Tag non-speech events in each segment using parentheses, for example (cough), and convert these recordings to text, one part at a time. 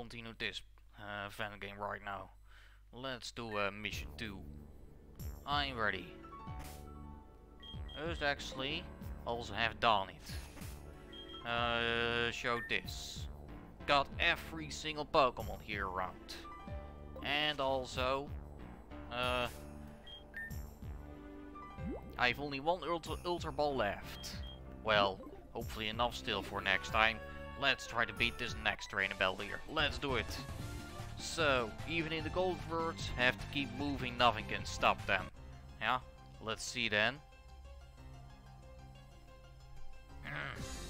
continue this uh, fan game right now. Let's do uh, mission 2. I'm ready. Let's actually also have done it. Uh, show this. Got every single Pokemon here around. And also, uh, I've only one Ultra, Ultra Ball left. Well, hopefully enough still for next time. Let's try to beat this next trainer battle here. Let's do it. So, even in the gold words, have to keep moving, nothing can stop them. Yeah, let's see then. Hmm.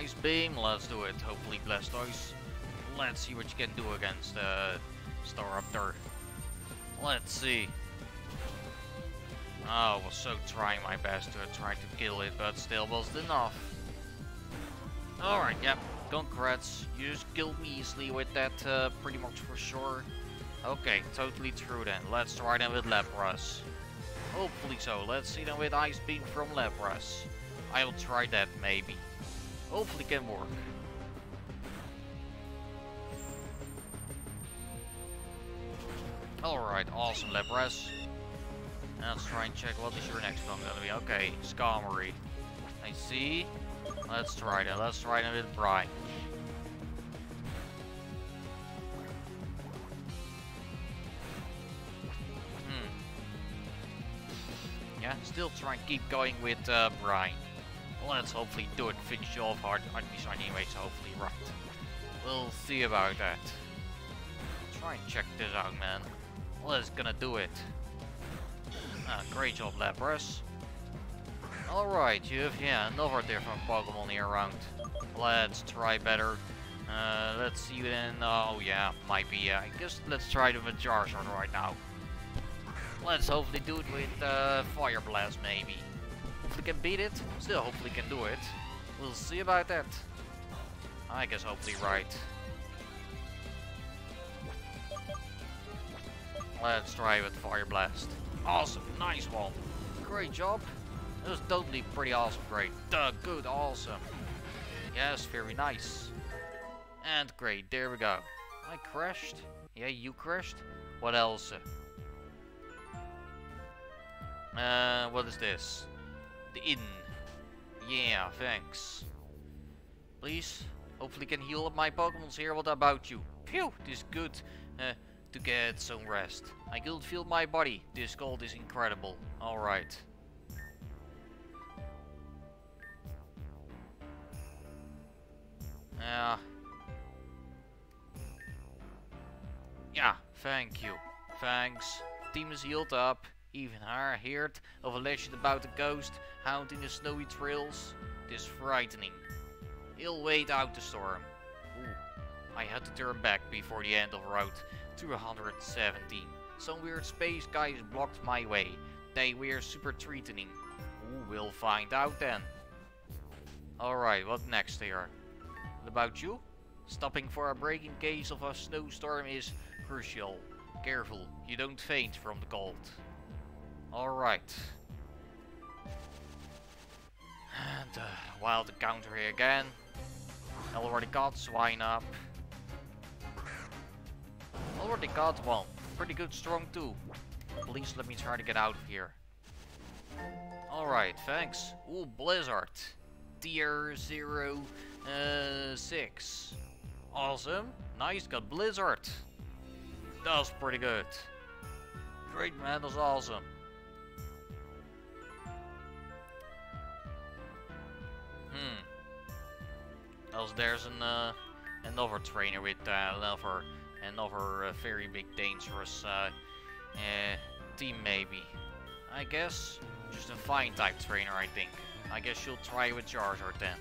Ice Beam, let's do it. Hopefully Blastoise. Let's see what you can do against uh, Staraptor. Let's see. Oh, I was so trying my best to try to kill it, but still wasn't enough. Alright, yep, congrats. You just killed me easily with that, uh, pretty much for sure. Okay, totally true then. Let's try them with Lapras. Hopefully so. Let's see them with Ice Beam from Lapras. I will try that maybe. Hopefully can work. Alright, awesome Lapras. Let's try and check what is your next one gonna be. Okay, Skarmory. I see. Let's try that. Let's try that with Brine. Hmm. Yeah, still try and keep going with uh, Brine. Let's hopefully do it, finish off hard one anyway, so hopefully right. We'll see about that. Try and check this out, man. Let's gonna do it. Ah, great job, Lapras. Alright, you have, yeah, another different Pokemon here around. Let's try better. Uh, let's see then. Oh, yeah, might be. Uh, I guess let's try the Charizard right now. Let's hopefully do it with uh, Fire Blast, maybe. Hopefully can beat it. Still, hopefully can do it. We'll see about that. I guess hopefully right. Let's try with Fire Blast. Awesome, nice one. Great job. That was totally pretty awesome, great. Good, awesome. Yes, very nice. And great, there we go. I crashed. Yeah, you crashed. What else? Uh, what is this? The inn. Yeah, thanks. Please, hopefully can heal up my Pokemons here. What about you? Phew, this is good. Uh, to get some rest. I could feel my body. This cold is incredible. Alright. Yeah. Yeah, thank you. Thanks. Team is healed up. Even I heard of a legend about a ghost haunting the snowy trails. This frightening. He'll wait out the storm. Ooh. I had to turn back before the end of route 217. Some weird space guys blocked my way. They were super threatening. We'll find out then. Alright, what next here? What about you? Stopping for a break in case of a snowstorm is crucial. Careful, you don't faint from the cold. Alright. And uh, wild encounter here again. Already got Swinub. Already got one. Pretty good strong too. Please let me try to get out of here. Alright, thanks. Ooh, Blizzard. Tier 0, uh, 6. Awesome. Nice, got Blizzard. That's pretty good. Great man, that's awesome. Hmm. Else there's an, uh, another trainer with uh, another, another uh, very big dangerous uh, uh, team maybe. I guess just a fine type trainer I think. I guess you'll try with Charizard then.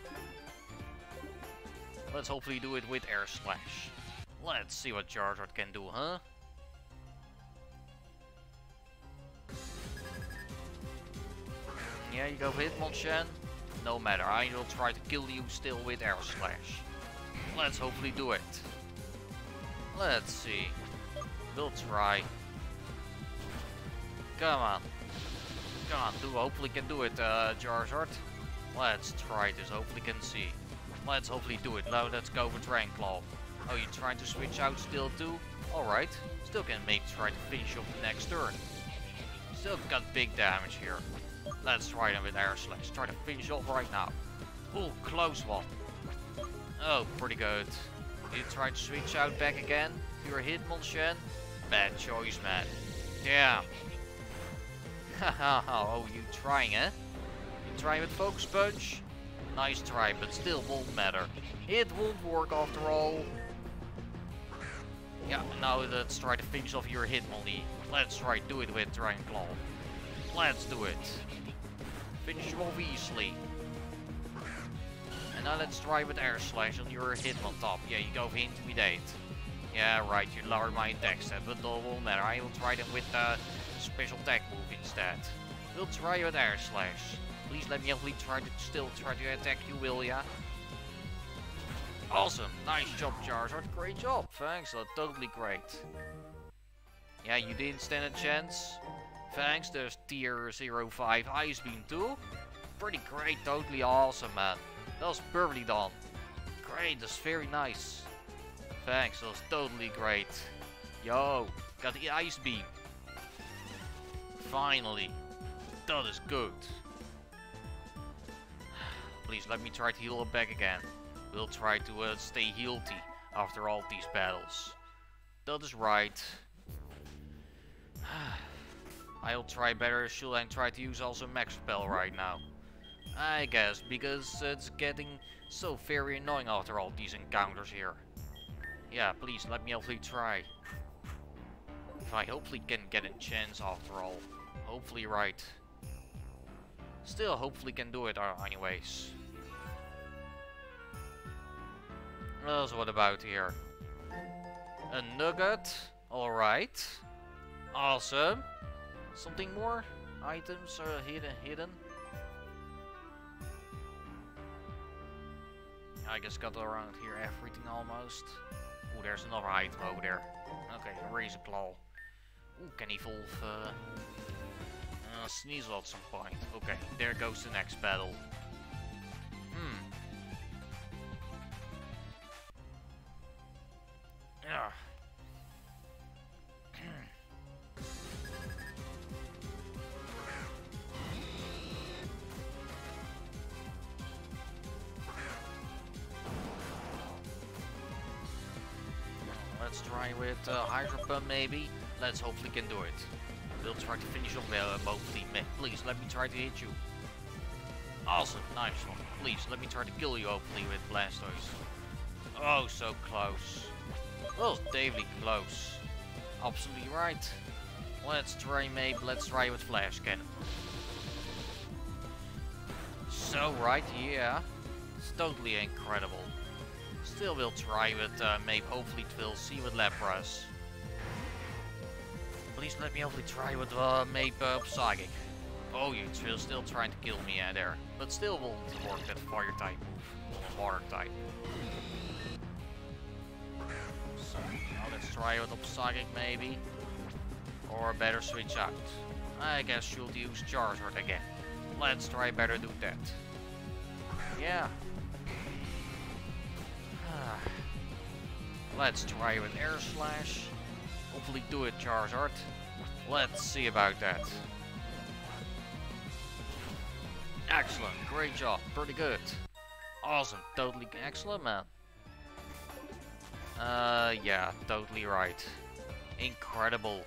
Let's hopefully do it with Air Slash. Let's see what Charizard can do, huh? Yeah, you go for Hitmonchan. No matter, I will try to kill you still with Air Slash. Let's hopefully do it. Let's see. We'll try. Come on. Come on, do hopefully can do it, uh, Charizard. Let's try this, hopefully can see. Let's hopefully do it. Now let's go for Dragon Claw. Oh, you trying to switch out still too? Alright. Still can make try to finish off the next turn. Still got big damage here. Let's try them with Air Slash. Try to finish off right now. Oh, close one. Oh, pretty good. You try to switch out back again? You're hit, Hitmonchan? Bad choice, man. Haha, (laughs) oh, you trying, eh? You trying with Focus Punch? Nice try, but still won't matter. It won't work after all. Yeah, now let's try to finish off your Hitmonlee. Let's try do it with Dragon Claw. Let's do it. Finish him off easily. And now let's try with Air Slash on your Hitmontop. Yeah, you go for Intimidate. Yeah, right, you lower my attack stat, but that won't matter. I will try them with a uh, special attack move instead. We'll try with Air Slash. Please let me hopefully try to still try to attack you, will ya? Awesome, nice job Charizard, great job, thanks, that's totally great. Yeah, you didn't stand a chance. Thanks, there's tier 05 Ice Beam too. Pretty great, totally awesome man. That was perfectly done. Great, that's very nice. Thanks, that was totally great. Yo, got the Ice Beam. Finally. That is good. (sighs) Please let me try to heal him back again. We'll try to uh, stay healthy after all these battles. That is right. (sighs) I'll try better should and try to use also max repel right now. I guess, because it's getting so very annoying after all these encounters here. Yeah, please let me hopefully try. If I hopefully can get a chance after all. Hopefully right. Still hopefully can do it uh, anyways. What what about here? A nugget? Alright. Awesome. Something more? Items are hidden hidden. I guess got around here everything almost. Oh, there's another item over there. Okay, a razor claw. Ooh, can evolve uh, uh, Sneasel at some point. Okay, there goes the next battle. Hmm. Yeah. With uh, Hydro Pump maybe. Let's hopefully can do it. We'll try to finish off uh, both team. Please let me try to hit you. Awesome, nice one. Please let me try to kill you hopefully with Blastoise. Oh, so close. Well, Davy close. Absolutely right. Let's try maybe, let's try with Flash Cannon. So right, yeah. It's totally incredible. Still will try with uh, maybe hopefully it will see with Lapras. Please let me hopefully try with uh, maybe uh, Psychic. Oh, you still trying to kill me uh, there. But still won't work that fire type move. Water type. So, now let's try with Psychic maybe. Or better switch out. I guess should use Charizard again. Let's try better do that. Yeah. Let's try with Air Slash. Hopefully do it Charizard. Let's see about that. Excellent, great job, pretty good. Awesome, totally excellent man. Uh, yeah, totally right. Incredible.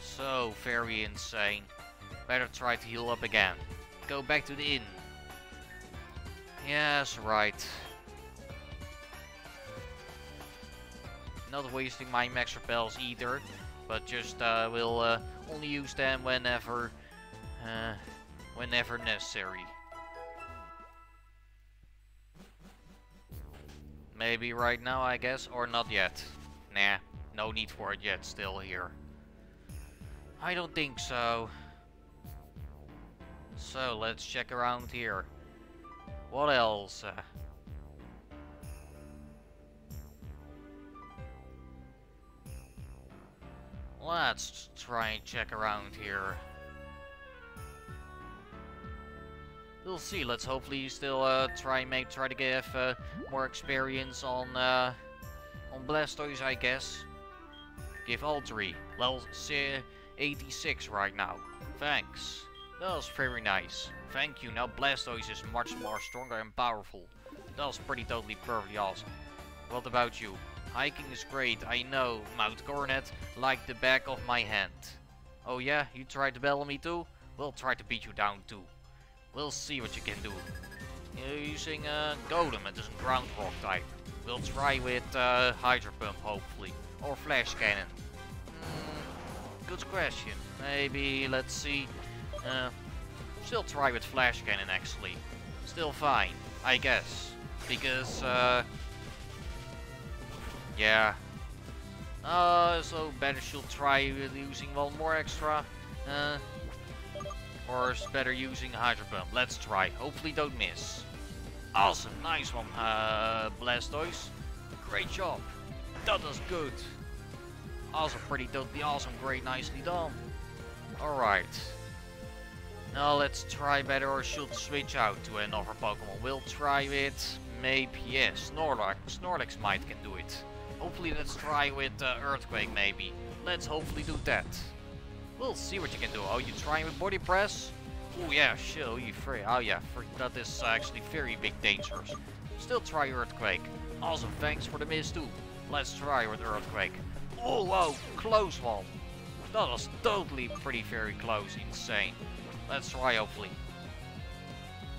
So very insane. Better try to heal up again. Go back to the inn. Yes, right. Not wasting my max repels either, but just uh, will uh, only use them whenever, uh, whenever necessary. Maybe right now, I guess, or not yet. Nah, no need for it yet, still here. I don't think so. So, let's check around here. What else? Uh, Let's try and check around here. We'll see. Let's hopefully still uh, try make try to get uh, more experience on uh, on Blastoise, I guess. Give all three. Level 86 right now. Thanks. That was very nice. Thank you. Now Blastoise is much more stronger and powerful. That was pretty totally perfectly awesome. What about you? Hiking is great, I know. Mount Coronet like the back of my hand. Oh yeah, you tried to battle me too? We'll try to beat you down too. We'll see what you can do. You're using a uh, Golem, it isn't ground rock type. We'll try with uh, Hydro Pump, hopefully. Or Flash Cannon. Mm, good question. Maybe, let's see. Uh, still try with Flash Cannon, actually. Still fine, I guess. Because, uh... Yeah. Uh, so better she'll try using one more extra. Uh, or is better using Hydro Pump? Let's try. Hopefully don't miss. Awesome. Nice one, uh, Blastoise. Great job. That was good. Also pretty totally awesome. Great. Nicely done. Alright. Now let's try better or should switch out to another Pokemon. We'll try it. Maybe, yes. Snorlax. Snorlax might can do it. Hopefully let's try with uh, Earthquake maybe. Let's hopefully do that. We'll see what you can do. Oh, you trying with body press? Oh yeah, oh you free. Oh yeah, free. that is actually very big dangerous. Still try Earthquake. Awesome, thanks for the miss too. Let's try with Earthquake. Oh, whoa, close one. That was totally pretty very close, insane. Let's try hopefully.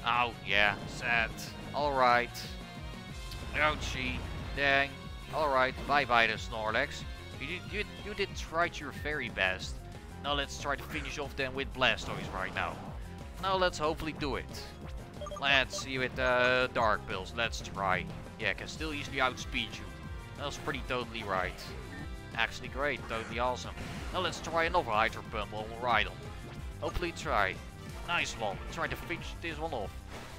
Oh, yeah, sad. Alright. Ouchie. Dang. Alright, bye-bye the Snorlax. You did, you, you did try your very best. Now let's try to finish off them with Blastoise right now. Now let's hopefully do it. Let's see with uh, Dark Pulse. Let's try. Yeah, can still easily outspeed you. That was pretty totally right. Actually great, totally awesome. Now let's try another Hydro Pump on Rhydon. Hopefully try. Nice one. Try to finish this one off.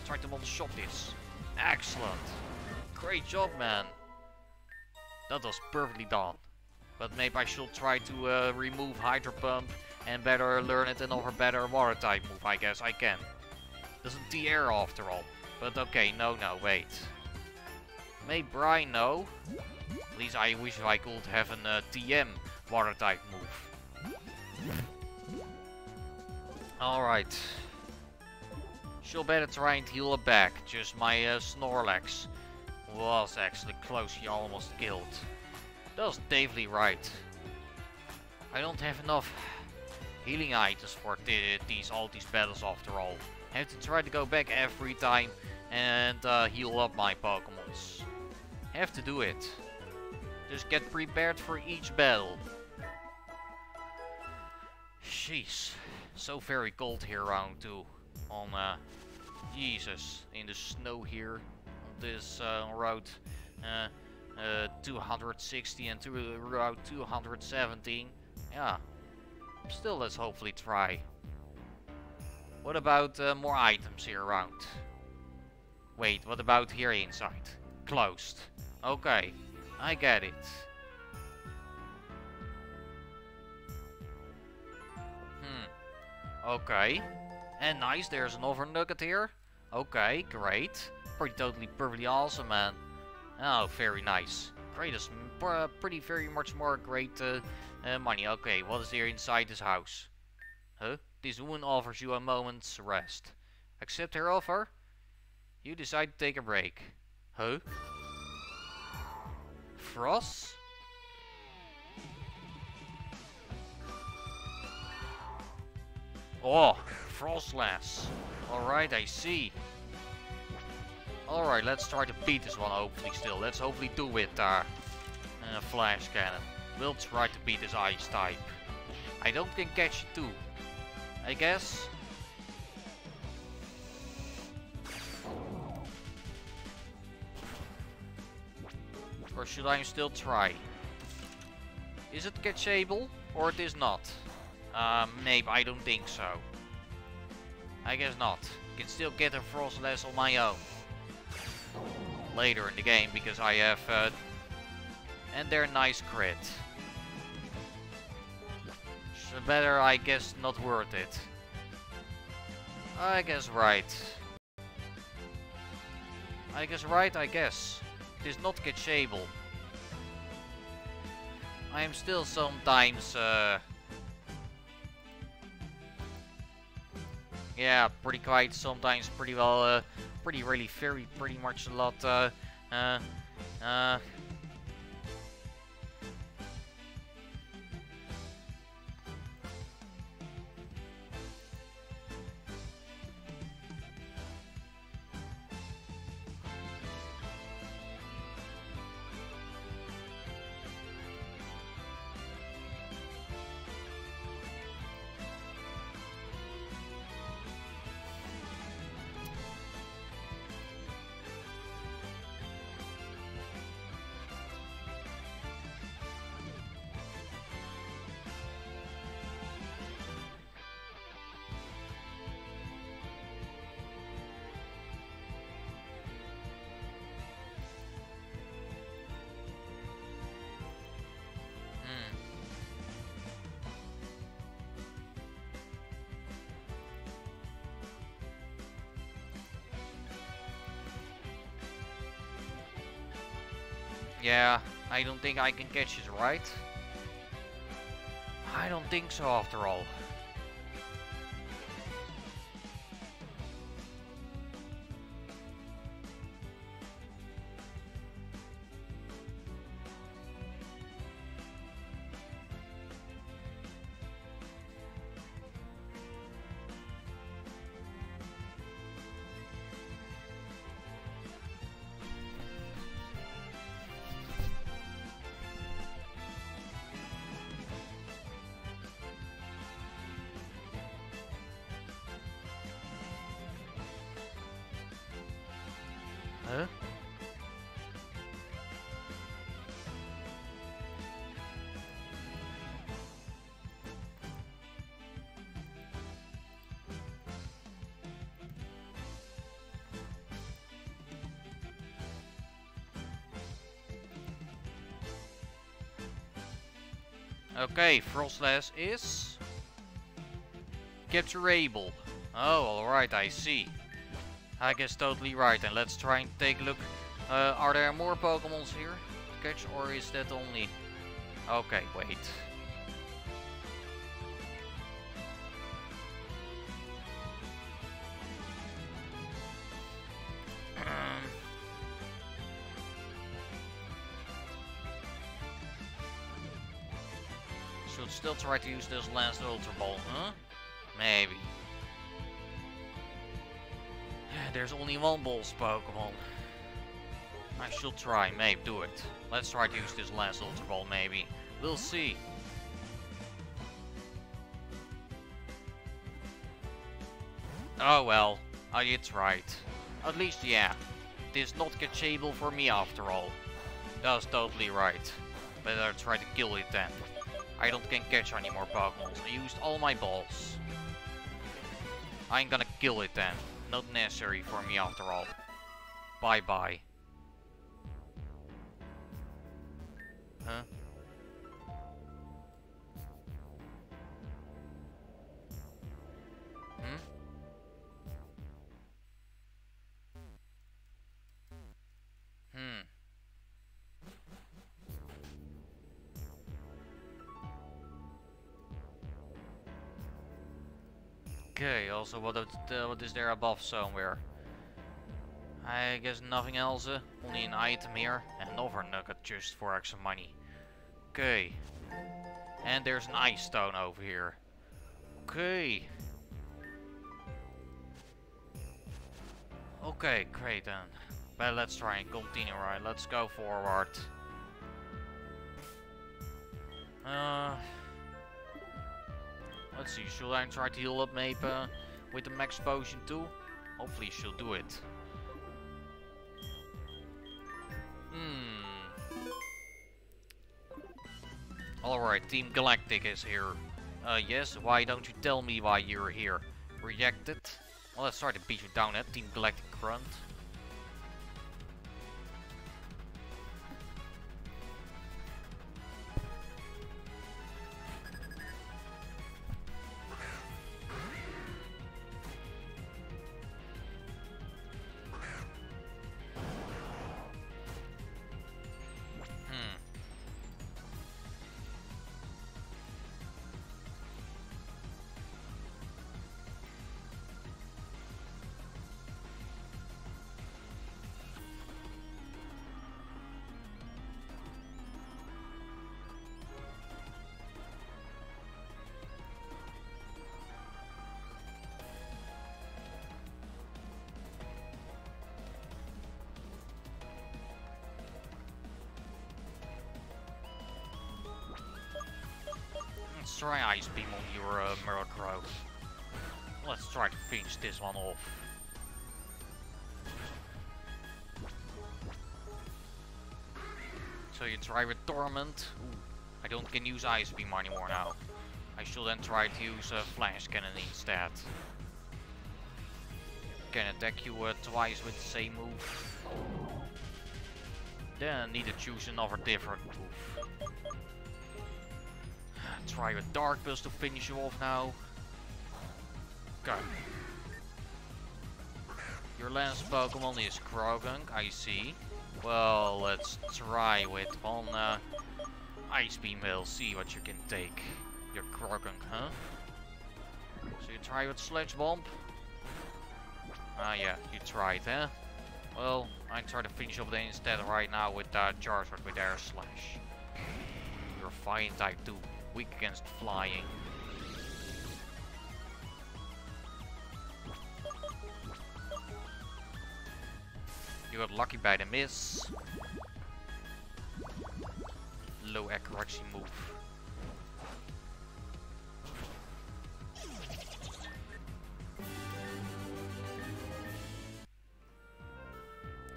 Try to one-shot this. Excellent. Great job, man. That was perfectly done. But maybe I should try to uh, remove Hydro Pump and better learn it another better water type move. I guess I can. Doesn't the air after all. But okay, no, no, wait. May Brian know? At least I wish I could have an uh, TM water type move. Alright. She'll better try and heal her back. Just my uh, Snorlax was actually close. He almost killed. That was right. I don't have enough healing items for these all these battles after all. I have to try to go back every time and uh, heal up my Pokemons. Have to do it. Just get prepared for each battle. Jeez. So very cold here around too. On uh, Jesus. In the snow here. On this uh, road. Uh, uh, 260 and to Route 217. Yeah. Still, let's hopefully try. What about more items here around? Wait, what about here inside? Closed. Okay, I get it. Hmm. Okay. And nice, there's another nugget here. Okay, great. Pretty totally perfectly awesome, man. Oh, very nice. Great, is pretty very much more great uh, uh, money. Okay, what is here inside this house? Huh? This woman offers you a moment's rest. Accept her offer? You decide to take a break. Huh? Frost? Oh, Froslass. Alright, I see. Alright, let's try to beat this one hopefully still. Let's hopefully do it, uh, uh, Flash Cannon. We'll try to beat this Ice type. I don't think catch it too. I guess. Or should I still try? Is it catchable or it is not? Uh, maybe, I don't think so. I guess not. Can still get a frost Froslass on my own later in the game because I have uh, and they're nice crit. So better, I guess, not worth it. I guess right. I guess right, I guess. It is not catchable. I am still sometimes, uh... Yeah, pretty quite, sometimes pretty well, uh, pretty really, very, pretty much a lot, uh, uh, uh, Yeah, I don't think I can catch it, right? I don't think so after all. Okay, Froslass is capturable. Oh, alright, I see. I guess totally right. And let's try and take a look. Uh, are there more Pokemons here to catch, or is that only? Okay, wait. Should still try to use this last Ultra Ball, huh? Maybe. (sighs) There's only one Balls Pokemon. I should try, maybe do it. Let's try to use this last Ultra Ball, maybe. We'll see. Oh well, uh, I did right. At least, yeah. It is not catchable for me after all. That's totally right. Better try to kill it then. I don't can catch any more Pokemon. I used all my balls. I ain't gonna kill it then. Not necessary for me after all. Bye bye. Huh? Also what, is, uh, what is there above somewhere? I guess nothing else, uh, only an item here, and another nugget just for extra money. Okay. And there's an ice stone over here. Okay. Okay, great then. But let's try and continue, right? Let's go forward. Uh... Let's see, should I try to heal up maybe uh, with the max potion too? Hopefully she'll do it. Hmm. Alright, Team Galactic is here. Uh, yes, why don't you tell me why you're here? Rejected? Well, let's try to beat you down at Team Galactic Grunt. Try Ice Beam on your uh, Murkrow. Let's try to finish this one off. So you try with Torment. Ooh, I don't can use Ice Beam anymore now. I should then try to use uh, Flash Cannon instead. Can attack you uh, twice with the same move. Then I need to choose another different move. Try with Dark Pulse to finish you off now. Your last Pokemon is Croagunk, I see. Well, let's try with on uh, Ice Beam We'll see what you can take. Your Croagunk, huh? So you try with Sludge Bomb? Ah yeah, you tried, huh? Well, I try to finish off the instead right now with uh, Charizard with Air Slash. You're fine type 2, weak against flying. You got lucky by the miss. Low accuracy move.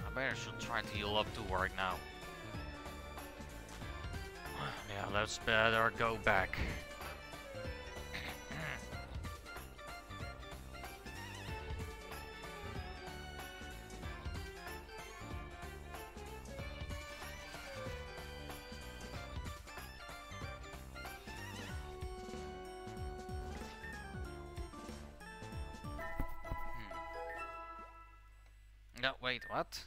I better should try to heal up too right now. Yeah, let's uh, better go back. Hmm. No, wait, what?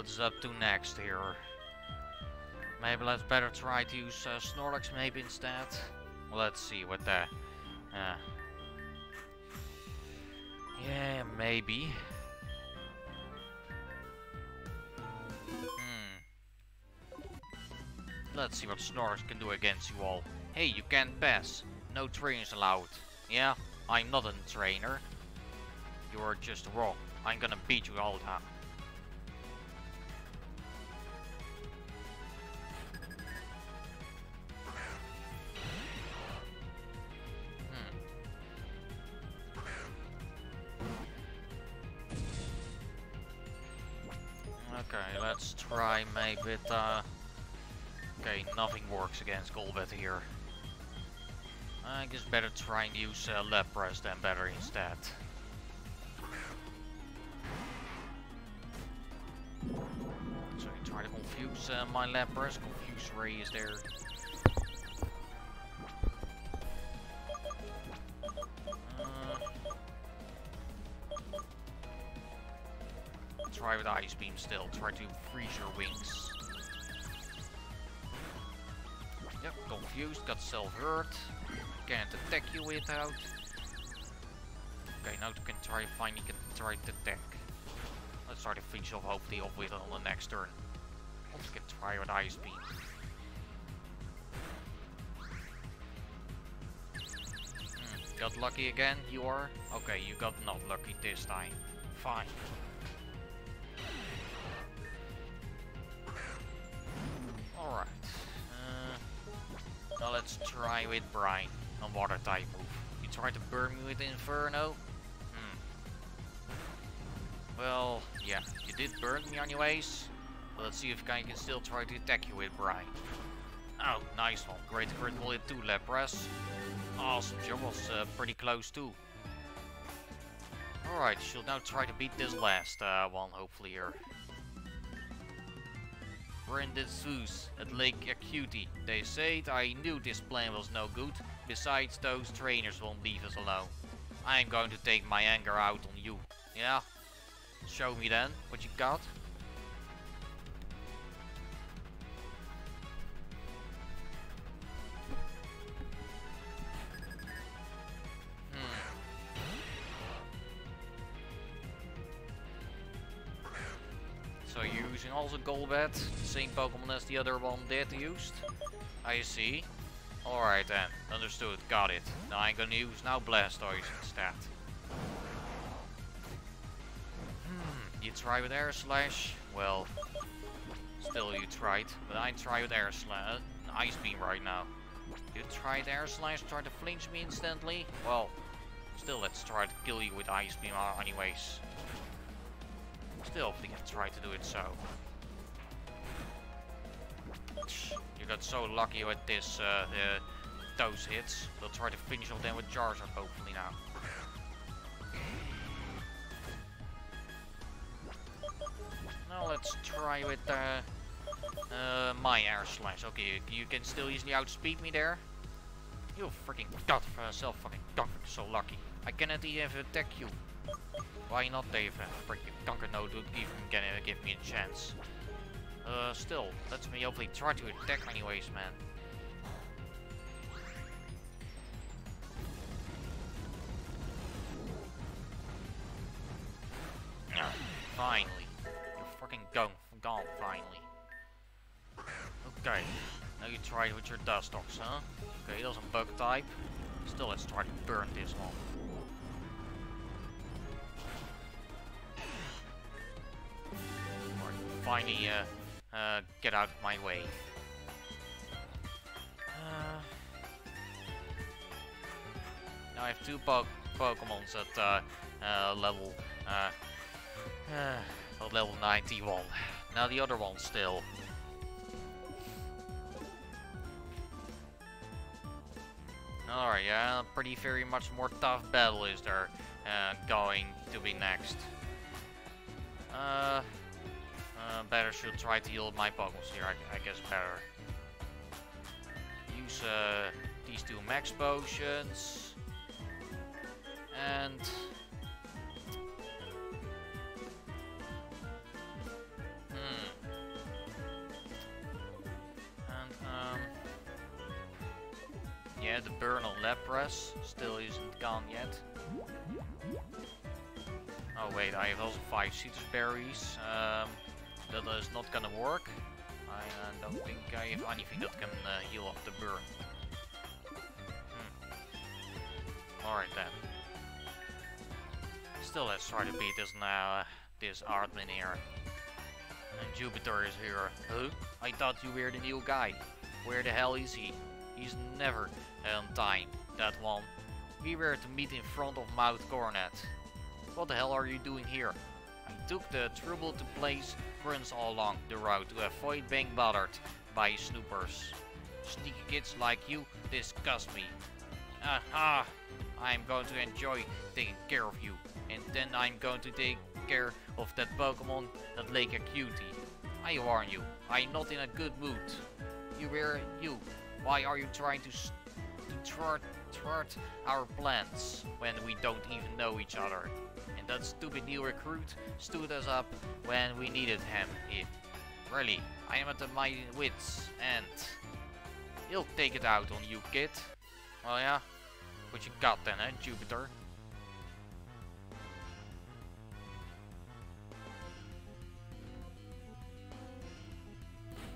What's up to next here? Maybe let's better try to use uh, Snorlax maybe instead. Let's see what the... Uh, yeah, maybe. Hmm. Let's see what Snorlax can do against you all. Hey, you can't pass. No trainers allowed. Yeah, I'm not a trainer. You're just wrong. I'm gonna beat you all time. Against Golbat here. I guess better try and use uh, Lapras than better instead. So try to confuse uh, my Lapras, confuse Ray is there. Uh, Try with Ice Beam still. Try to freeze your wings. Confused, got self-hurt. Can't attack you without. Okay, now can try finally can try to attack. Let's try to finish off hopefully off with it on the next turn. Also can try with Ice Beam. Hmm, got lucky again, you are? Okay, you got not lucky this time. Fine. Try with Brine on water type move. You try to burn me with Inferno? Hmm. Well, yeah, you did burn me anyways. But let's see if I can still try to attack you with Brine. Oh, nice one. Great critical hit too, Lapras. Awesome, job was uh, pretty close too. Alright, she'll now try to beat this last uh, one, hopefully here. Brendan Zeus, at Lake Acuity. They said I knew this plan was no good. Besides, those trainers won't leave us alone. I'm going to take my anger out on you. Yeah? Show me then what you got. Hmm. So you're using also Golbat same Pokemon as the other one did used. I see. Alright then, understood, got it. Now I'm gonna use now Blastoise instead. Hmm, you try with Air Slash? Well, still you tried, but I try with Air Slash, uh, Ice Beam right now. You tried Air Slash, try to flinch me instantly? Well, still let's try to kill you with Ice Beam anyways. Still, we can try to do it so. You got so lucky with this, uh, uh, those hits. We'll try to finish off them with Charizard hopefully now. Now let's try with uh, uh, my air slash. Okay, you, you can still easily outspeed me there. You freaking god for yourself, fucking god, so lucky. I cannot even attack you. Why not, Dave? Freaking Conker no dude even give me a chance. Uh, still, let me hopefully try to attack anyways, man. finally. You're fucking gone, gone, finally. Okay, now you try with your dust Dustox, huh? Okay, it doesn't bug type. Still, let's try to burn this one. finally uh, uh, get out of my way. Uh, now I have two po Pokemons at uh, uh, level uh, level 91. Now the other one still. Alright, yeah, pretty very much more tough battle is there going to be next. Uh, uh, better should try to heal my Pokemon here, I, I, guess better. Use uh, these two max potions. And... Hmm. Um... Yeah, the burn on Lapras still isn't gone yet. Oh wait, I have also 5 Sitrus Berries. Um, that is not gonna work. I uh, don't think I have anything that can uh, heal up the burn. Hmm. Alright then. Still let's try to beat this now, uh, this Aardman here. And Jupiter is here. Huh? I thought you were the new guy. Where the hell is he? He's never on time, that one. We were to meet in front of Mount Coronet. What the hell are you doing here? I took the trouble to place runs all along the road to avoid being bothered by snoopers. Sneaky kids like you disgust me. Aha! I'm going to enjoy taking care of you. And then I'm going to take care of that Pokemon, that Lake Cutie. I warn you, I'm not in a good mood. You were you. Why are you trying to, to thwart, thwart our plans when we don't even know each other? That stupid new recruit stood us up when we needed him. Really, I am at my wits and he'll take it out on you, kid. Well, yeah, what you got then, eh, Jupiter?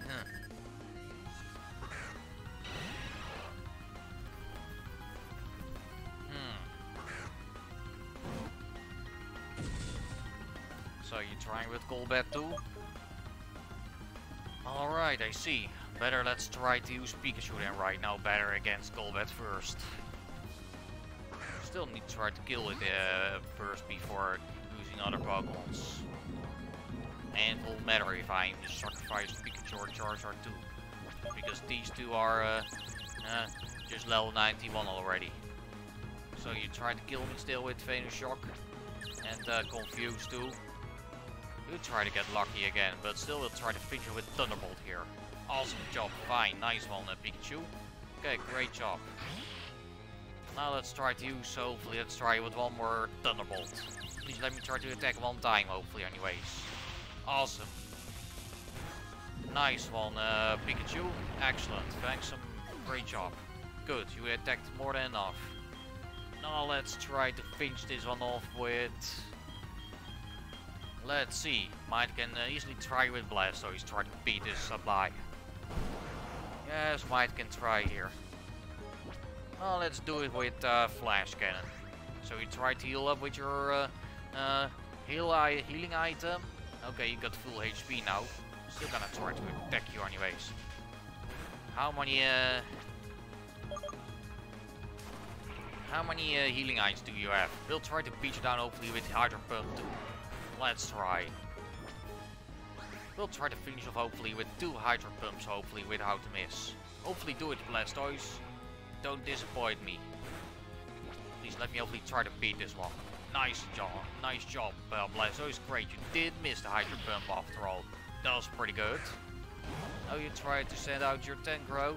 So trying with Golbat too? Alright, I see. Better let's try to use Pikachu then right now better against Golbat first. Still need to try to kill it uh, first before using other Pokemons. And it won't matter if I sacrifice Pikachu or Charizard too. Because these two are uh, uh, just level 91 already. So you try to kill me still with Venoshock and uh, Confuse too. We'll try to get lucky again, but still we'll try to finish with Thunderbolt here. Awesome job, fine, nice one uh, Pikachu. Okay, great job. Now let's try to use, hopefully let's try with one more Thunderbolt. Please let me try to attack one time, hopefully anyways. Awesome. Nice one, uh, Pikachu. Excellent, thanks, some great job. Good, you attacked more than enough. Now let's try to finish this one off with Let's see. Might can uh, easily try with Blast, so he's trying to beat this supply. Yes, Might can try here. Well, let's do it with uh, Flash Cannon. So you try to heal up with your uh, uh, heal healing item. Okay, you got full HP now. Still gonna try to attack you anyways. How many uh, how many uh, healing items do you have? We'll try to beat you down hopefully with Hydro Pump too. Let's try. We'll try to finish off hopefully with two Hydro Pumps hopefully without a miss. Hopefully do it Blastoise. Don't disappoint me. Please let me hopefully try to beat this one. Nice job. Nice job, uh, Blastoise. Great, you did miss the Hydro Pump after all. That was pretty good. Now you tried to send out your Tangrowth.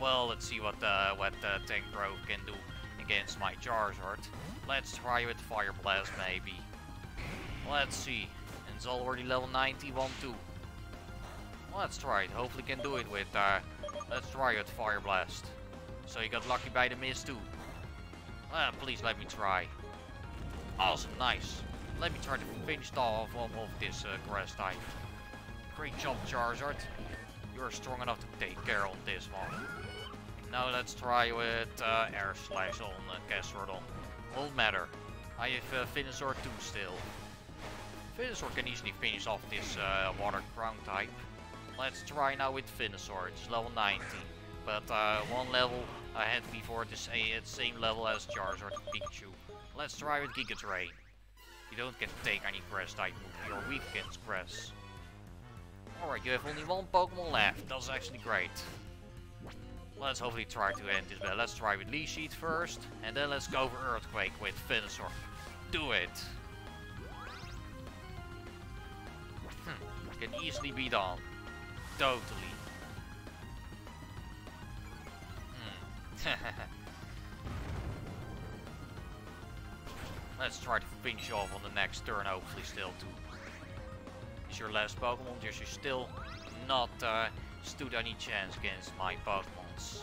Well, let's see what uh, what uh, Tangrowth can do against my Charizard. Let's try with Fire Blast maybe. Let's see. And it's already level 91 too. Let's try it. Hopefully can do it with uh, let's try with Fire Blast. So you got lucky by the miss too. Uh, please let me try. Awesome, nice. Let me try to finish off of, of this uh, grass type. Great job, Charizard. You're strong enough to take care of this one. Now let's try with uh, Air Slash on uh, Gastrodon. Won't matter. I have uh, Venusaur 2 still. Venusaur can easily finish off this uh, Water Ground type. Let's try now with Venusaur. It's level 90. But uh, one level ahead before this at same level as Charizard and Pikachu. Let's try with Giga Drain. You don't get to take any grass type move. You're weak against grass. Alright, you have only one Pokemon left. That's actually great. Let's hopefully try to end this battle. Let's try with Leech Seed first. And then let's go for Earthquake with Venusaur. Do it! Can easily be done. Totally. Hmm. (laughs) Let's try to finish off on the next turn, hopefully still too. Is your last Pokemon, just you still not uh, stood any chance against my Pokemons.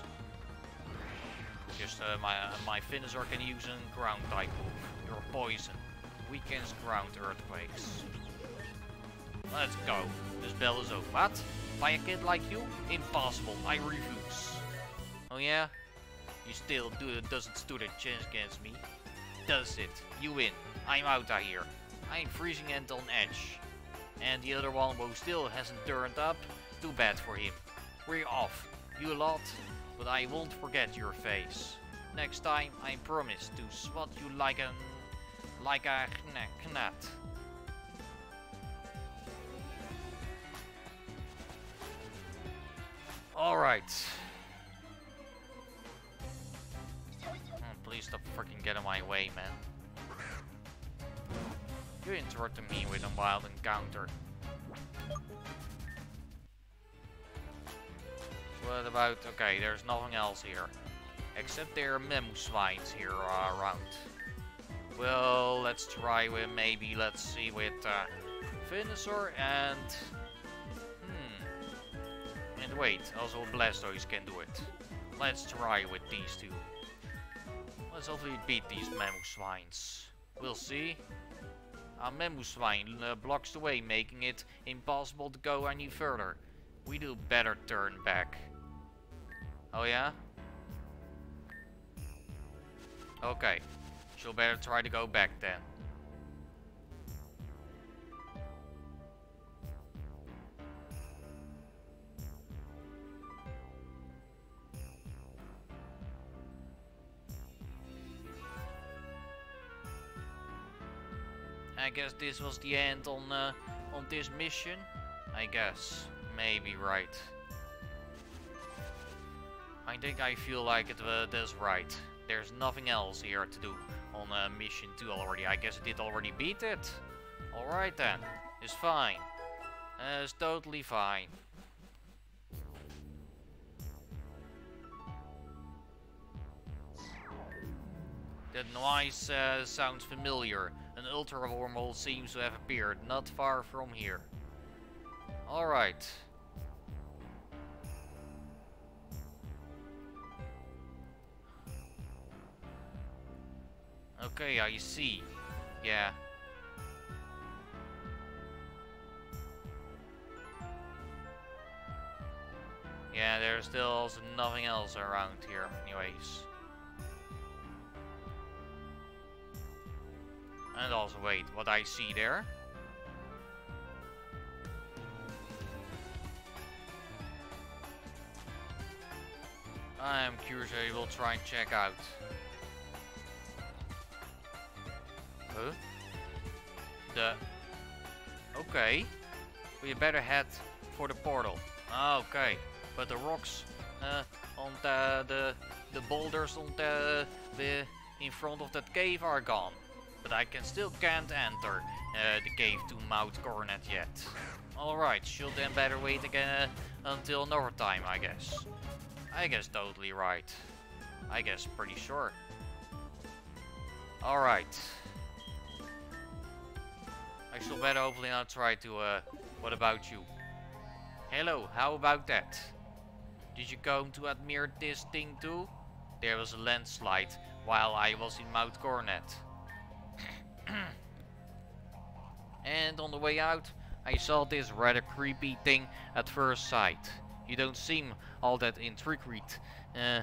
Just uh, my uh, my Venusaur can use a ground type move. Your poison weakens ground earthquakes. Let's go. This bell is over. What? By a kid like you? Impossible. I refuse. Oh yeah? You still do doesn't stand a chance against me. Does it? You win. I'm out of here. I'm freezing and on edge. And the other one who still hasn't turned up, too bad for him. We're off. You lot, but I won't forget your face. Next time, I promise to swat you like a... like a knat. Alright. Oh, please stop freaking getting my way, man. You interrupted me with a wild encounter. What about... Okay, there's nothing else here. Except there are Mamoswines here uh, around. Well, let's try with maybe, let's see, with uh, Venusaur and... Wait, also Blastoise can do it. Let's try with these two. Let's hopefully beat these Mamoswines. We'll see. Our Mamoswine uh, blocks the way, making it impossible to go any further. We do better turn back. Oh yeah? Okay. She'll better try to go back then. Guess this was the end on uh, on this mission. I guess. Maybe right. I think I feel like it uh, that's right. There's nothing else here to do on uh, mission 2 already. I guess I did already beat it. Alright then. It's fine. Uh, it's totally fine. That noise uh, sounds familiar. An ultra wormhole seems to have appeared, not far from here. Alright. Okay, I see. Yeah. Yeah, there's still nothing else around here anyways. And also wait, what I see there? I'm curious, I will try and check out. Huh? The... Okay. We better head for the portal. Okay. But the rocks uh, on the, the, the boulders on the, the in front of that cave are gone. But I can still can't enter uh, the cave to Mount Coronet yet. Alright, should then better wait again uh, until another time, I guess. I guess totally right. I guess pretty sure. Alright. I shall better hopefully not try to, uh, what about you? Hello, how about that? Did you come to admire this thing too? There was a landslide while I was in Mount Coronet. (clears throat) and on the way out, I saw this rather creepy thing at first sight. You don't seem all that intrigued uh,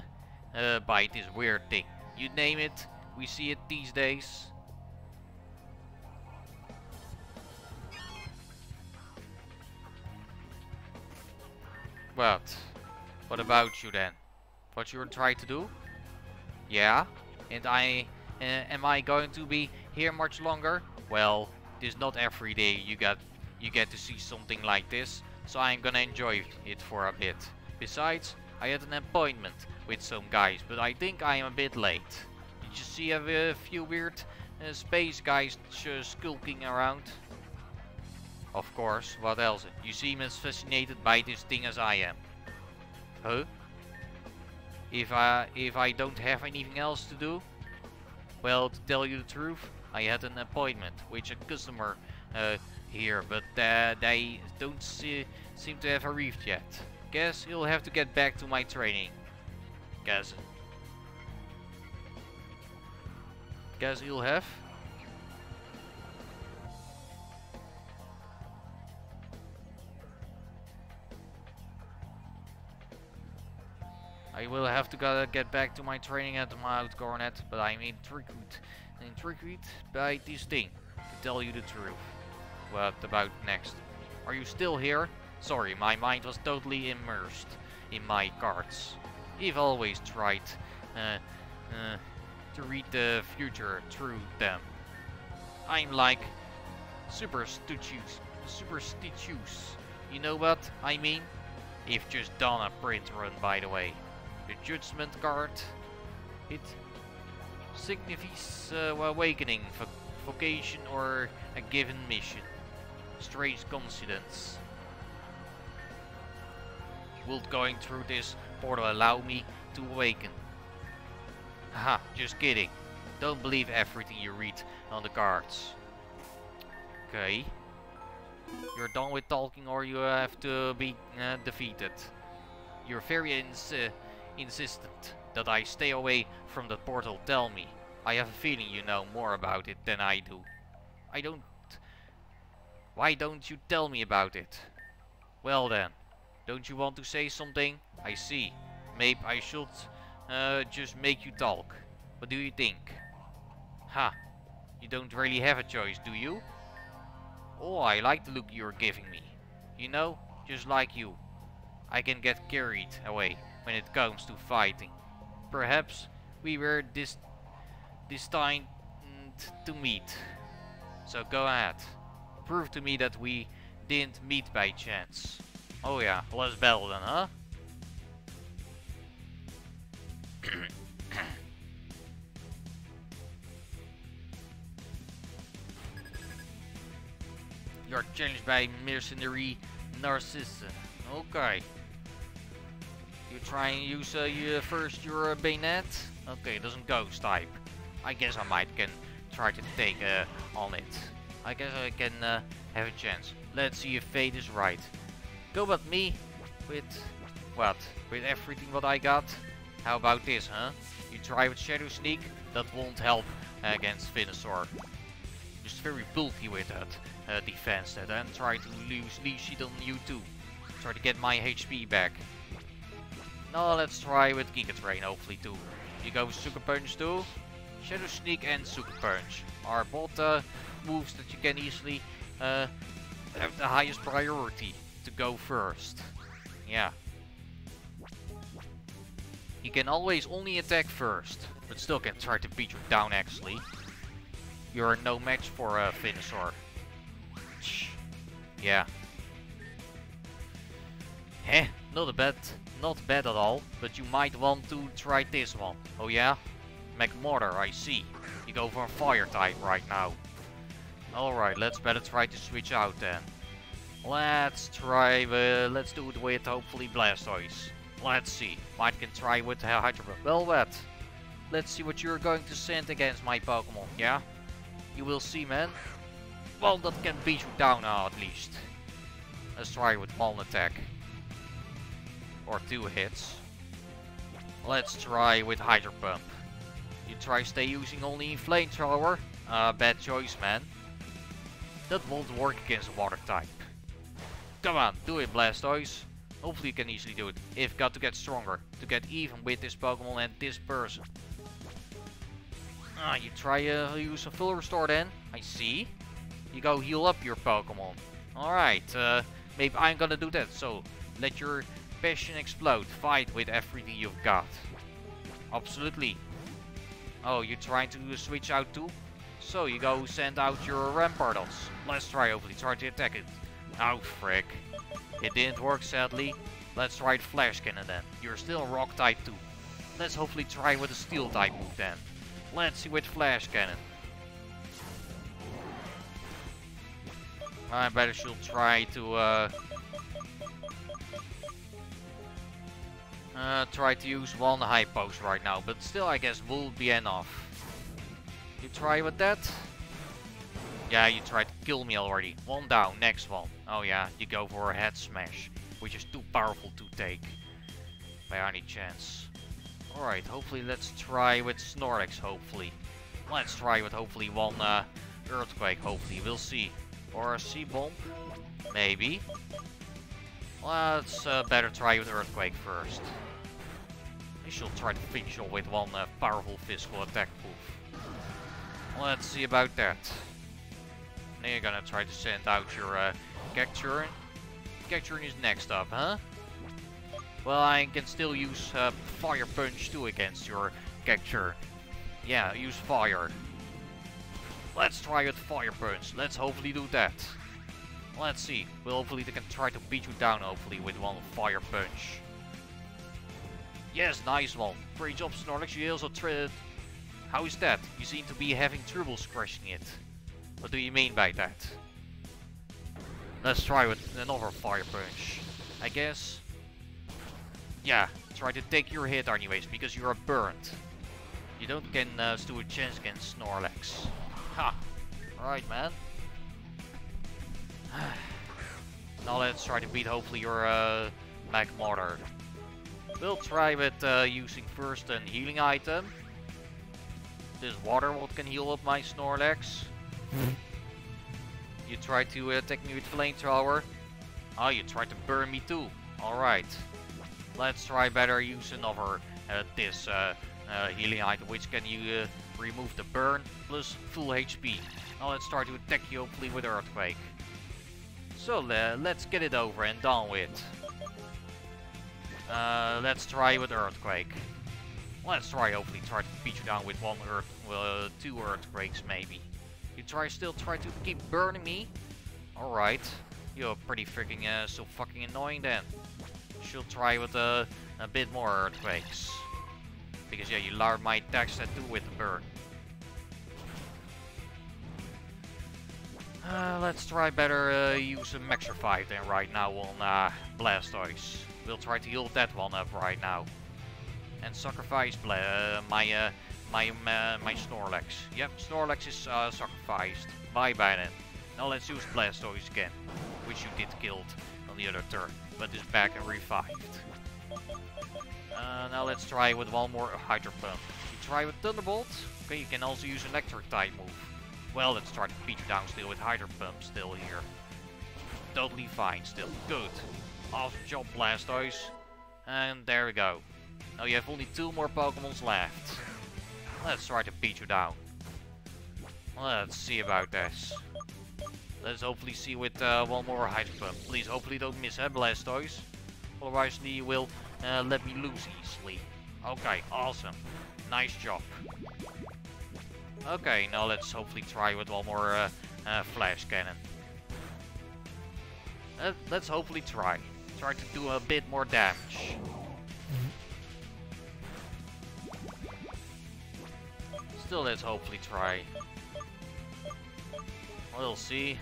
uh, by this weird thing. You name it, we see it these days. What? What about you then? What you're trying to do? Yeah? And I... Uh, am I going to be here much longer? Well, is not every day you get you get to see something like this, so I'm gonna enjoy it for a bit. Besides, I had an appointment with some guys, but I think I am a bit late. Did you see a, a few weird uh, space guys skulking around? Of course, what else? You seem as fascinated by this thing as I am. Huh? If I, if I don't have anything else to do? Well, to tell you the truth, I had an appointment with a customer uh, here, but uh, they don't see, seem to have arrived yet. Guess you'll have to get back to my training. Guess. Guess you'll have? I will have to get back to my training at Mount Coronet, but I'm intrigued, intrigued by this thing, to tell you the truth. What about next? Are you still here? Sorry, my mind was totally immersed in my cards. I've always tried uh, uh, to read the future through them. I'm like superstitious, superstitious. You know what I mean? I've just done a print run, by the way. The Judgment card. It signifies uh, awakening, vocation, or a given mission. Strange coincidence. Will going through this portal allow me to awaken? Haha, just kidding. Don't believe everything you read on the cards. Okay. You're done with talking or you have to be uh, defeated. You're very ins uh, insistent that I stay away from the portal, tell me. I have a feeling you know more about it than I do. I don't... Why don't you tell me about it? Well then, don't you want to say something? I see. Maybe I should uh, just make you talk. What do you think? Ha, you don't really have a choice, do you? Oh, I like the look you're giving me. You know, just like you. I can get carried away when it comes to fighting. Perhaps we were this destined to meet. So go ahead. Prove to me that we didn't meet by chance. Oh yeah, let's battle then, huh? (coughs) You're challenged by mercenary Narcissa. Okay. You try and use uh, your first your uh, Banette? Okay, it doesn't ghost type. I guess I might can try to take uh, on it. I guess I can uh, have a chance. Let's see if fate is right. Go but me with what? With everything what I got? How about this, huh? You try with Shadow Sneak? That won't help against Venusaur. Just very bulky with that uh, defense that and try to lose leash it on you too. Try to get my HP back. Now let's try with Giga Drain hopefully too. You go with Sucker Punch too. Shadow Sneak and Sucker Punch are both uh, moves that you can easily uh, have the highest priority to go first. Yeah. He can always only attack first, but still can try to beat you down actually. You're no match for a uh, Venusaur. Yeah. Heh, not a bad, not bad at all, but you might want to try this one. Oh yeah? Magmortar, I see. You go for a fire type right now. Alright, let's better try to switch out then. Let's try, uh, let's do it with hopefully Blastoise. Let's see, might can try with Hydro Well, what? Let's see what you're going to send against my Pokemon, yeah? You will see, man. Well, that can beat you down now, at least. Let's try with one attack. Or two hits. Let's try with Hydro Pump. You try stay using only Flamethrower. Uh, bad choice, man. That won't work against water type. Come on, do it, Blastoise. Hopefully you can easily do it. If got to get stronger. To get even with this Pokemon and this person. Ah, you try uh, use a full restore then. I see. You go heal up your Pokemon. Alright, uh, maybe I'm gonna do that. So, let your passion explode. Fight with everything you've got. Absolutely. Oh, you're trying to switch out too? So you go send out your Rampardos. Let's try hopefully try to attack it. Oh frick. It didn't work sadly. Let's try the Flash Cannon then. You're still Rock type too. Let's hopefully try with a Steel type move then. Let's see with Flash Cannon. I better should try to uh, uh, try to use one high post right now, but still I guess will be enough. You try with that? Yeah, you tried to kill me already. One down, next one. Oh yeah, you go for a head smash, which is too powerful to take. By any chance. Alright, hopefully let's try with Snorlax, hopefully. Let's try with hopefully one uh, Earthquake, hopefully. We'll see. Or a Seed Bomb? Maybe. Let's uh, better try with Earthquake first. Should try to finish off with one uh, powerful physical attack move. Let's see about that. Now you're gonna try to send out your uh, Cacturne. Cacturne is next up, huh? Well, I can still use uh, Fire Punch too against your Cacturne. Yeah, use Fire. Let's try with Fire Punch. Let's hopefully do that. Let's see. Well, hopefully they can try to beat you down, hopefully, with one Fire Punch. Yes, nice one. Great job, Snorlax. You also tried. How is that? You seem to be having trouble crushing it. What do you mean by that? Let's try with another Fire Punch. I guess. Yeah, try to take your hit anyways, because you are burnt. You don't get uh, do a chance against Snorlax. Ha! Alright, man. (sighs) now let's try to beat hopefully your uh. We'll try with uh, using first an healing item. This water what can heal up my Snorlax. you try to uh, attack me with flamethrower. Oh, you tried to burn me too. Alright. Let's try better use another uh, this uh, uh, healing item which can you uh, remove the burn plus full HP. Now let's try to attack you hopefully with Earthquake. So let's get it over and done with. Uh, let's try with Earthquake. Let's try, hopefully, try to beat you down with one Earth, uh, two Earthquakes maybe. You try, still try to keep burning me? Alright. You're pretty freaking, uh, so fucking annoying then. Should try with uh, a bit more Earthquakes. Because yeah, you lowered my attack set too with the burn. Uh, let's try better uh, use a Max Revive then right now on uh, Blastoise. We'll try to heal that one up right now. And sacrifice uh, my uh, my uh, my Snorlax. Yep, Snorlax is uh, sacrificed. Bye bye then. Now let's use Blastoise again, which you did killed on the other turn, but is back and revived. Uh, now let's try with one more Hydro Pump. You try with Thunderbolt. Okay, you can also use Electric type move. Well, let's try to beat you down still with Hydro Pump still here. Totally fine still. Good. Awesome job, Blastoise. And there we go. Now you have only two more Pokemons left. Let's try to beat you down. Let's see about this. Let's hopefully see with uh, one more Hydro Pump. Please, hopefully don't miss a Blastoise. Otherwise he will uh, let me lose easily. Okay, awesome. Nice job. Okay, now let's hopefully try with one more uh, uh, Flash Cannon. Uh, let's hopefully try. Try to do a bit more damage. Still, let's hopefully try. We'll see.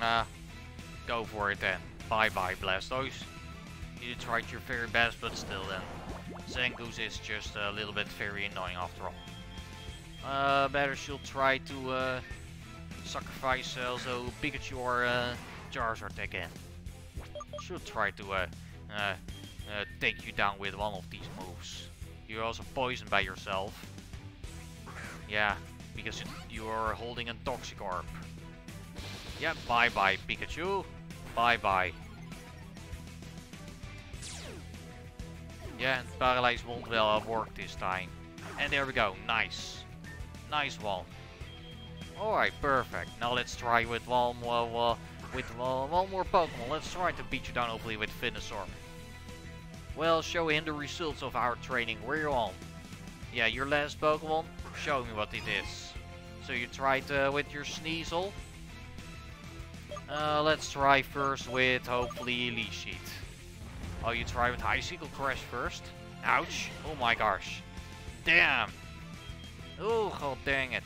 Nah, go for it then. Bye bye Blastoise. You tried your very best, but still then. Zangoose is just a little bit very annoying after all. Uh, better she'll try to uh, sacrifice uh, also Pikachu or uh, Charizard again. She'll try to uh, uh, uh, take you down with one of these moves. You're also poisoned by yourself. Yeah, because you are holding a Toxic Orb. Yeah, bye bye Pikachu. Bye bye. Yeah, and Paralyze won't well work this time. And there we go, nice. Nice one. Alright, perfect. Now let's try with one more, uh, with uh, one more Pokemon. Let's try to beat you down hopefully with Venusaur. Well, show him the results of our training. Where you on? Yeah, your last Pokemon? Show me what it is. So you tried uh, with your Sneasel? Uh, let's try first with hopefully Leaf Sheet. Oh, you try with Icicle Crash first? Ouch! Oh my gosh. Damn! Oh, god dang it.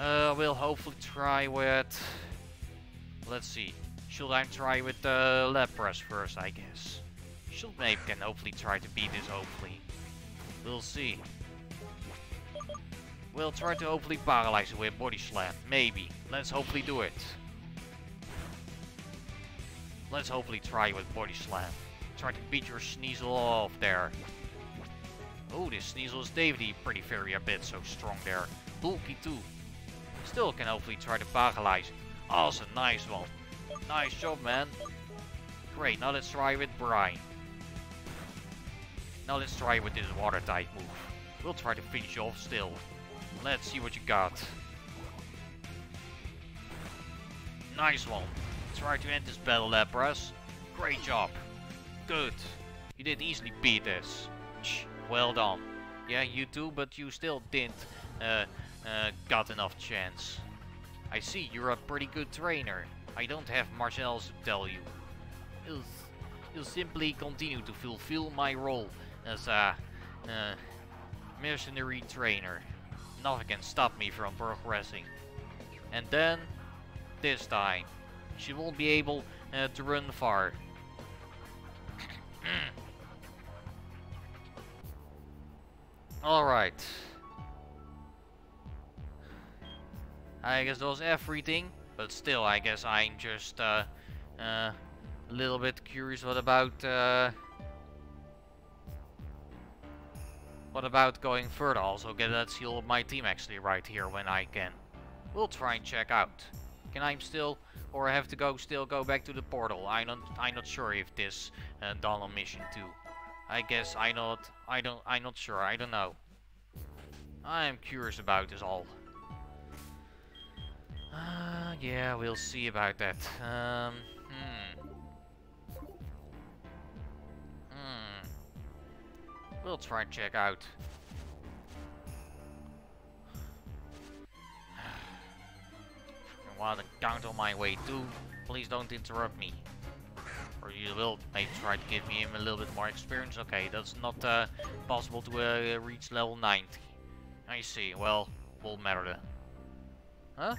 Uh, we'll hopefully try with... Let's see. Should I try with the uh, first, I guess? Should maybe can hopefully try to beat this, hopefully. We'll see. We'll try to hopefully paralyze it with Body Slam. Maybe. Let's hopefully do it. Let's hopefully try with Body Slam. Try to beat your Sneasel off there. Oh, this Sneasel is definitely pretty very a bit so strong there. Bulky too. Still can hopefully try to paralyze oh, it. Awesome, nice one. Nice job, man. Great, now let's try with Brine. Now let's try with this water type move. We'll try to finish off still. Let's see what you got. Nice one. Try to end this battle, Lapras. Great job. Good. You did easily beat this. Well done. Yeah, you too, but you still didn't uh, uh, got enough chance. I see, you're a pretty good trainer. I don't have much else to tell you. You'll, you'll simply continue to fulfill my role as a uh, mercenary trainer. Nothing can stop me from progressing. And then, this time, she won't be able uh, to run far. Alright. I guess that was everything. But still, I guess I'm just uh, uh, a little bit curious what about... Uh, what about going further? Also get that seal of my team actually right here when I can. We'll try and check out. Can I still or I have to go still go back to the portal. I'm not I'm not sure if this uh, done on mission too. I guess I not I don't I'm not sure. I don't know. I am curious about this all. Uh, yeah, we'll see about that. Um, hmm. Hmm. We'll try and check out. while the count on my way too, please don't interrupt me. Or you will maybe try to give me him a little bit more experience. Okay, that's not uh, possible to uh, reach level 90. I see, well, won't matter then. Huh?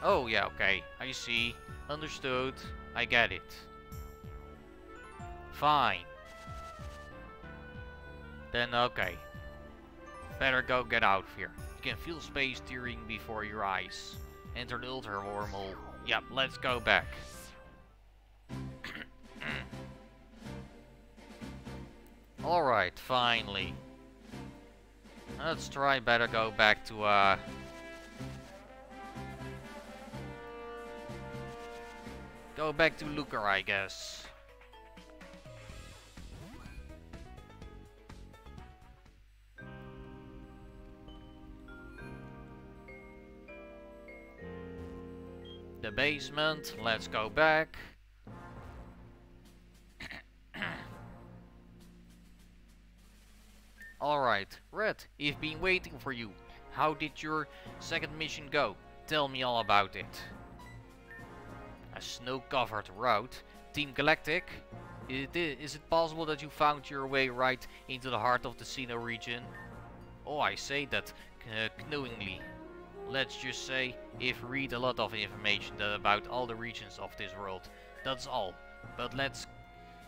Oh, yeah, okay. I see. Understood. I get it. Fine. Then, okay. Better go get out of here. You can feel space tearing before your eyes. Enter the Ultra Wormhole. Yep, let's go back. Alright, finally. Let's try better go back to, uh... Go back to Luca, I guess. The basement, let's go back. Alright, Red, I've been waiting for you. How did your second mission go? Tell me all about it. A snow-covered route? Team Galactic? Is it possible that you found your way right into the heart of the Sinnoh region? Oh, I say that uh, knowingly. Let's just say, if read a lot of information about all the regions of this world. That's all. But let's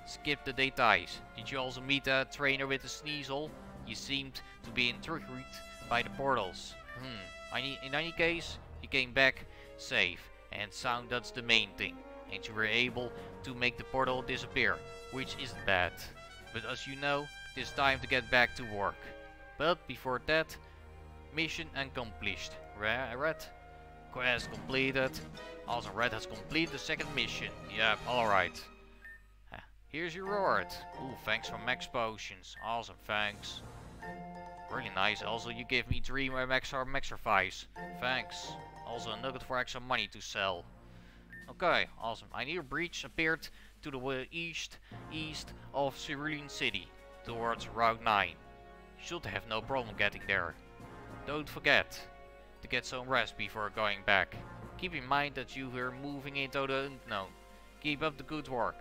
skip the details. Did you also meet a trainer with a sneasel? You seemed to be intrigued by the portals. Hmm. In any case, you came back safe and sound that's the main thing. And you were able to make the portal disappear, which isn't bad. But as you know, it's time to get back to work. But before that, mission accomplished. Red quest completed. Also, Red has completed the second mission. Yep, alright. Here's your reward. Ooh, thanks for max potions. Awesome, thanks. Really nice. Also, you gave me three max uh, or maxerfies. Thanks. Also, a nugget for extra money to sell. Okay, awesome. I need a breach appeared to the east east of Cerulean City, towards Route 9. Should have no problem getting there. Don't forget to get some rest before going back. Keep in mind that you are moving into the unknown. Keep up the good work.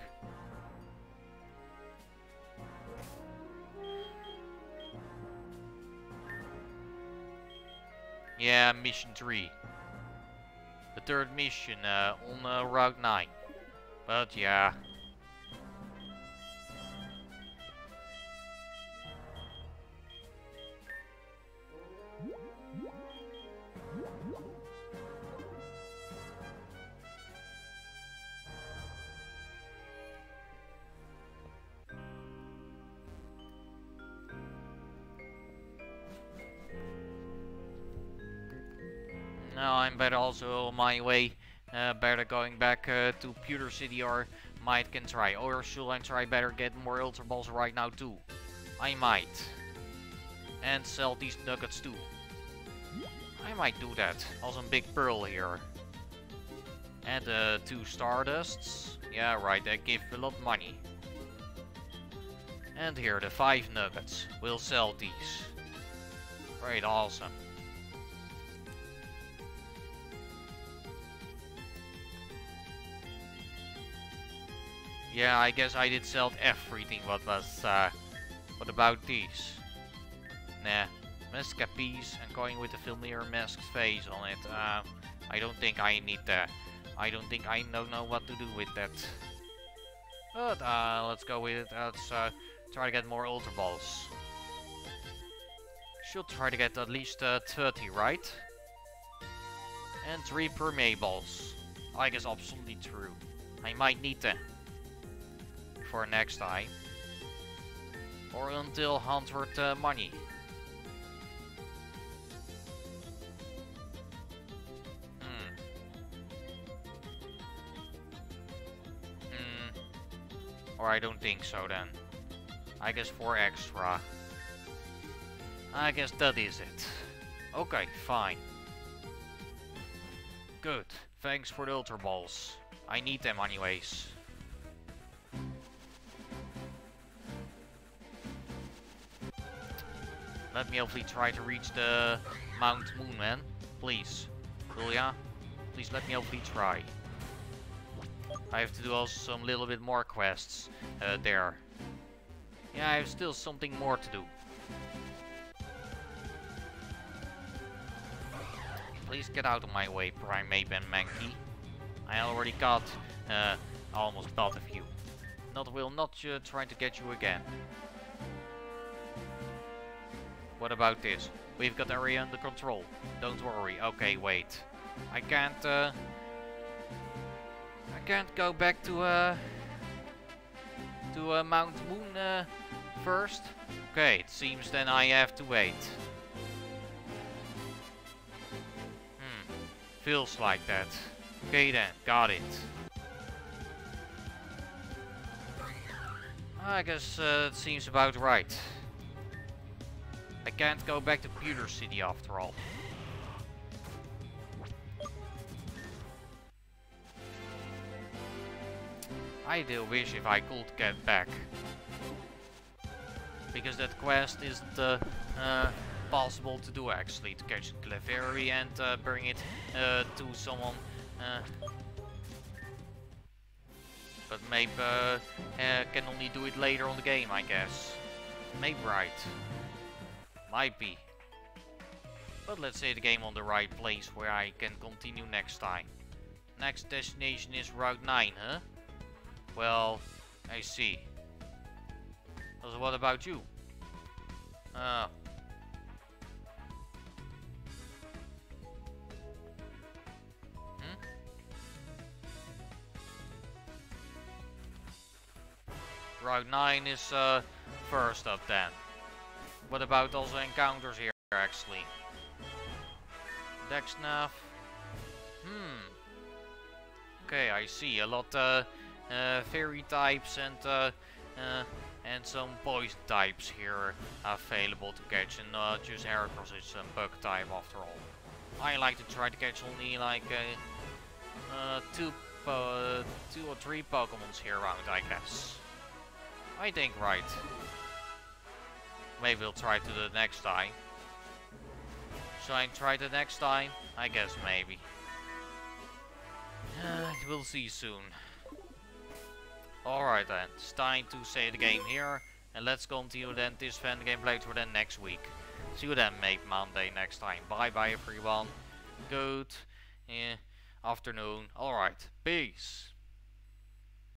Yeah, mission 3. The third mission uh, on uh, Route 9. But yeah, my way, uh, better going back uh, to Pewter City or might can try. Or should I try better get more Ultra Balls right now too? I might. And sell these nuggets too. I might do that. Also big pearl here. And uh, two Stardusts. Yeah, right, that give a lot of money. And here, the five nuggets. We'll sell these. Great, awesome. Yeah, I guess I did sell everything what was, uh, what about these? Nah, piece and going with the familiar masked face on it. Uh, I don't think I need that. I don't think I don't know what to do with that. But, uh, let's go with it. Let's, uh, try to get more Ultra Balls. Should try to get at least, uh, 30, right? And 3 Premier Balls. I guess absolutely true. I might need them for next time. Or until 100 uh, money. Hmm. Hmm. Or I don't think so then. I guess 4 extra. I guess that is it. Okay, fine. Good. Thanks for the Ultra Balls. I need them anyways. Let me hopefully try to reach the Mount Moon, man. Please. Julia, please let me hopefully try. I have to do also some little bit more quests uh, there. Yeah, I have still something more to do. Please get out of my way, Primeape and Mankey. I already got, uh, almost both of you. Not will not uh, try to get you again. What about this? We've got the area under control. Don't worry. Okay, wait. I can't, uh... I can't go back to, uh... To, uh, Mount Moon, uh, first. Okay, it seems then I have to wait. Hmm. Feels like that. Okay then, got it. I guess uh, seems about right. I can't go back to Pewter City after all. I do wish if I could get back. Because that quest isn't uh, uh, possible to do actually, to catch Clefairy and uh, bring it uh, to someone. Uh. but maybe uh, can only do it later on the game, I guess. Maybe right. Might be. But let's say the game on the right place where I can continue next time. Next destination is Route 9, huh? Well, I see. So what about you? Uh. Hmm? Route 9 is uh, first up then. What about also encounters here actually? Dexnav. Hmm. Okay, I see. A lot uh, uh, fairy types and uh, uh, and some poison types here available to catch and uh, just Heracross is a bug type after all. I like to try to catch only like uh, uh, two, two or three Pokemons here around I guess. I think right. Maybe we'll try to the next time. Shall I try the next time? I guess maybe. (sighs) we'll see soon. Alright then, it's time to say the game here. And let's continue then this fan gameplay for then next week. See you then mate Monday next time. Bye bye everyone. Good uh, afternoon. Alright, peace.